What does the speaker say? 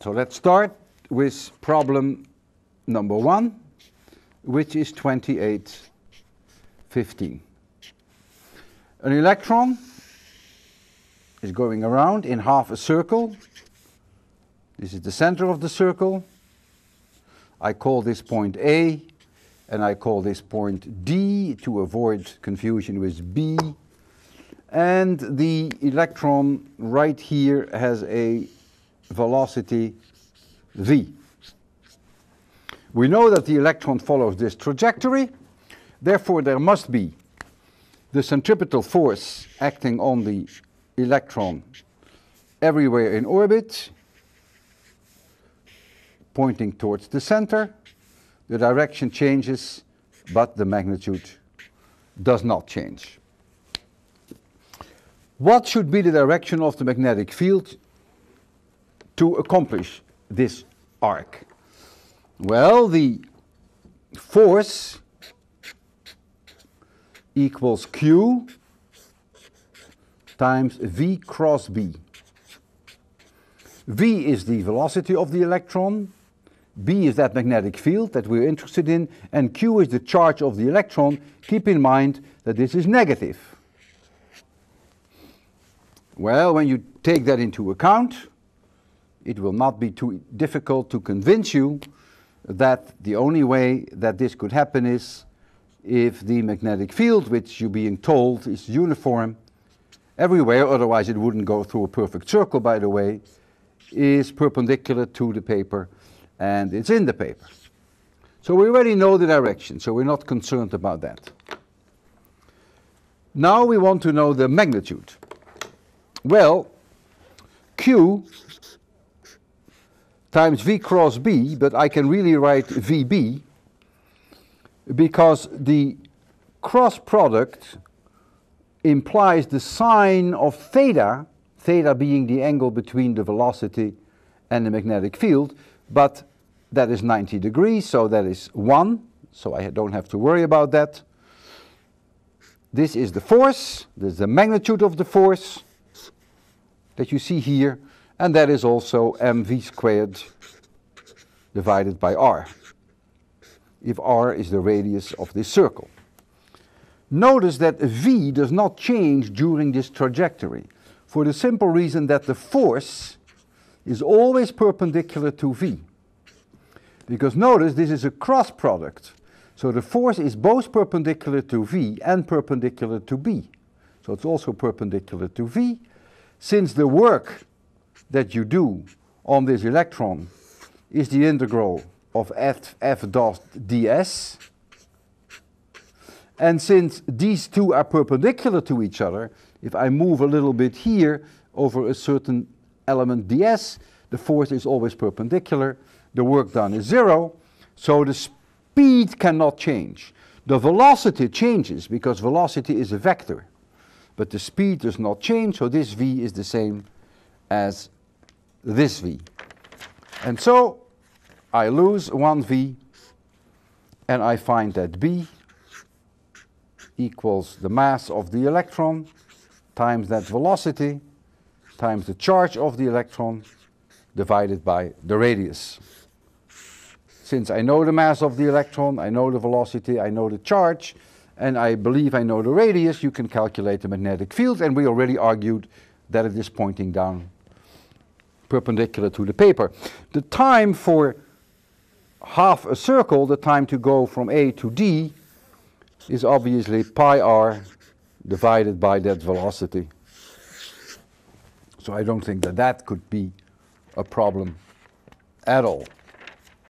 So let's start with problem number one, which is 2815. An electron is going around in half a circle. This is the center of the circle. I call this point A, and I call this point D to avoid confusion with B. And the electron right here has a velocity v. We know that the electron follows this trajectory, therefore there must be the centripetal force acting on the electron everywhere in orbit, pointing towards the center. The direction changes, but the magnitude does not change. What should be the direction of the magnetic field to accomplish this arc? Well, the force equals Q times V cross B. V is the velocity of the electron, B is that magnetic field that we're interested in, and Q is the charge of the electron. Keep in mind that this is negative. Well, when you take that into account, it will not be too difficult to convince you that the only way that this could happen is if the magnetic field, which you're being told is uniform everywhere, otherwise it wouldn't go through a perfect circle, by the way, is perpendicular to the paper and it's in the paper. So we already know the direction, so we're not concerned about that. Now we want to know the magnitude. Well, Q times V cross B, but I can really write VB because the cross product implies the sine of theta, theta being the angle between the velocity and the magnetic field, but that is 90 degrees, so that is 1, so I don't have to worry about that. This is the force, this is the magnitude of the force that you see here, and that is also mv squared divided by r, if r is the radius of this circle. Notice that v does not change during this trajectory, for the simple reason that the force is always perpendicular to v. Because notice this is a cross product. So the force is both perpendicular to V and perpendicular to B. So it's also perpendicular to V. Since the work that you do on this electron is the integral of f, f dot ds, and since these two are perpendicular to each other, if I move a little bit here over a certain element ds, the force is always perpendicular, the work done is zero, so the speed cannot change. The velocity changes because velocity is a vector, but the speed does not change, so this v is the same as this v. And so I lose one v, and I find that b equals the mass of the electron times that velocity times the charge of the electron divided by the radius. Since I know the mass of the electron, I know the velocity, I know the charge, and I believe I know the radius, you can calculate the magnetic field, and we already argued that it is pointing down perpendicular to the paper. The time for half a circle, the time to go from A to D, is obviously pi r divided by that velocity. So I don't think that that could be a problem at all.